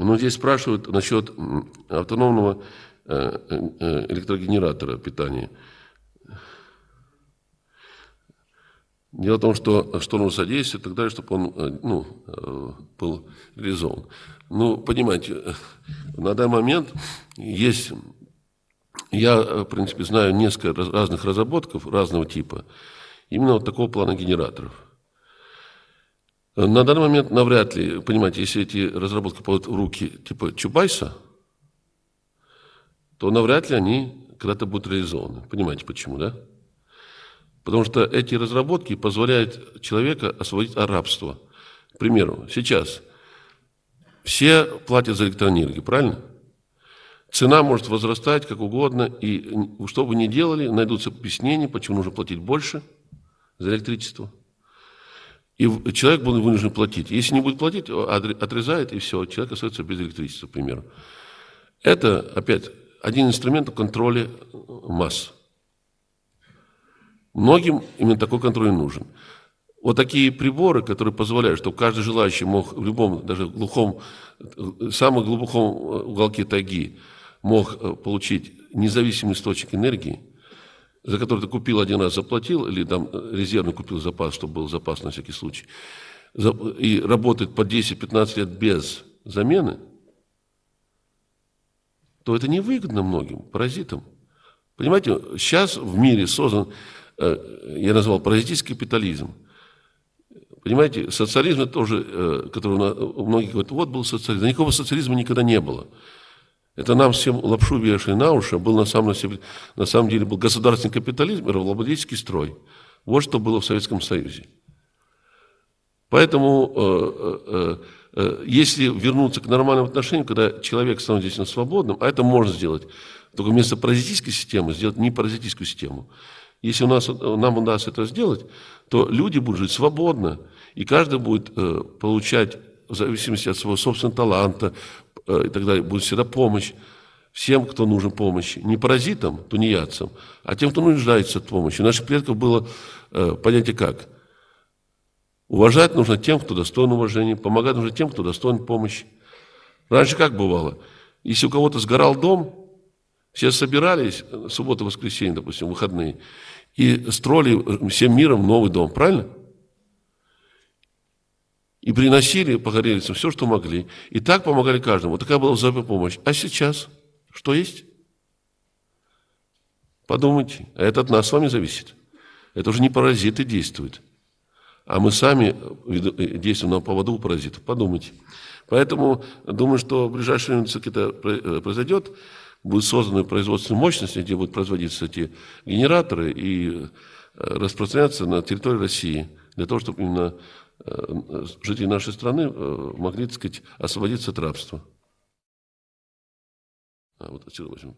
Но здесь спрашивают насчет автономного э, э, электрогенератора питания. Дело в том, что, что нужно содействовать и так далее, чтобы он э, ну, был реализован. Ну, понимаете, на данный момент есть, я, в принципе, знаю несколько разных разработков разного типа, именно вот такого плана генераторов. На данный момент навряд ли, понимаете, если эти разработки попадут в руки типа Чубайса, то навряд ли они когда-то будут реализованы. Понимаете почему, да? Потому что эти разработки позволяют человека освободить от рабства. К примеру, сейчас все платят за электроэнергию, правильно? Цена может возрастать как угодно, и что бы ни делали, найдутся объяснения, почему нужно платить больше за электричество – и человек будет вынужден платить. Если не будет платить, отрезает, и все, человек остается без электричества, к примеру. Это, опять, один инструмент контроля масс. Многим именно такой контроль нужен. Вот такие приборы, которые позволяют, чтобы каждый желающий мог в любом, даже глухом, самом глубоком уголке тайги мог э, получить независимый источник энергии – за который ты купил один раз, заплатил, или там э, резервный купил запас, чтобы был запас на всякий случай, и работает по 10-15 лет без замены, то это невыгодно многим паразитам. Понимаете, сейчас в мире создан, э, я назвал паразитический капитализм. Понимаете, социализм тоже, э, который многие говорят, вот был социализм. Никакого социализма никогда не было. Это нам всем лапшу вешали на уши, был на самом, на самом деле был государственный капитализм и рабовладельческий строй. Вот что было в Советском Союзе. Поэтому, э, э, э, если вернуться к нормальным отношениям, когда человек становится действительно свободным, а это можно сделать, только вместо паразитической системы сделать не паразитическую систему. Если у нас, нам удастся это сделать, то люди будут жить свободно, и каждый будет получать в зависимости от своего собственного таланта, Э, и так далее, будет всегда помощь всем, кто нужен помощи. Не паразитам, тунеядцам, а тем, кто нуждается от помощи. У наших предков было э, понятие как? Уважать нужно тем, кто достоин уважения, помогать нужно тем, кто достоин помощи. Раньше как бывало? Если у кого-то сгорал дом, все собирались, э, суббота, воскресенье, допустим, выходные, и строили всем миром новый дом, правильно? И приносили погорельцам все, что могли. И так помогали каждому. Вот такая была взаимопомощь. А сейчас что есть? Подумайте. А это от нас с вами зависит. Это уже не паразиты действуют. А мы сами э, действуем на поводу у паразитов. Подумайте. Поэтому думаю, что в ближайшее время это э, произойдет. Будут созданы производственные мощности, где будут производиться эти генераторы и э, распространяться на территории России. Для того, чтобы именно Э, жители нашей страны э, могли, так сказать, освободиться от рабства. А вот отсюда возьмем.